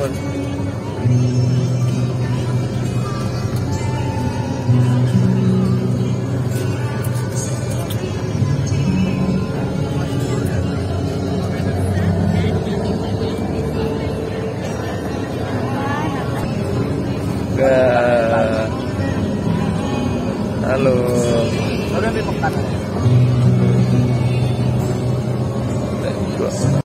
tersebut. Halo. Udah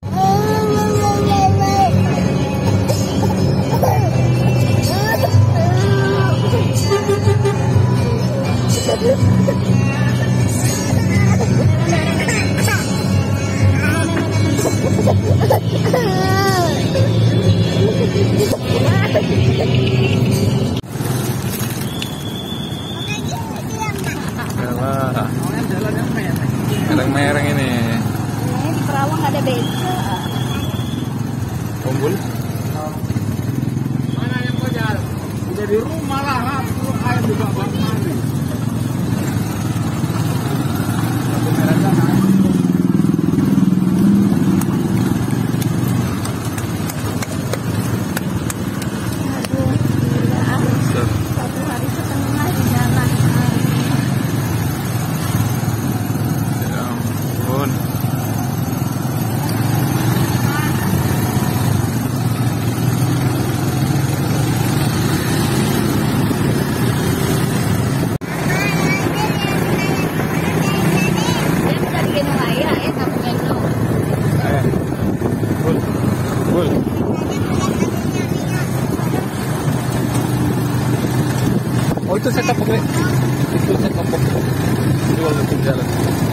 mereng ini. Ini di Kerawang ada bengkel. Kumpul. Mana yang kejar? Udah di rumah lah, aku air juga bak. Oito setup, né? Oito setup. Oito setup. Oito setup. Oito